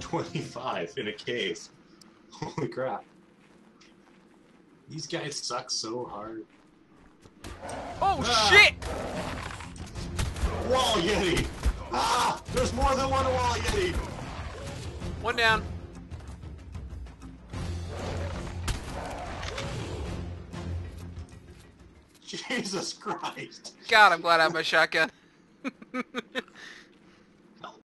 25 in a cave. Holy crap. These guys suck so hard. Oh Ah. shit! Wall Yeti! Ah! There's more than one Wall Yeti! One down. Jesus Christ! God, I'm glad I have my shotgun.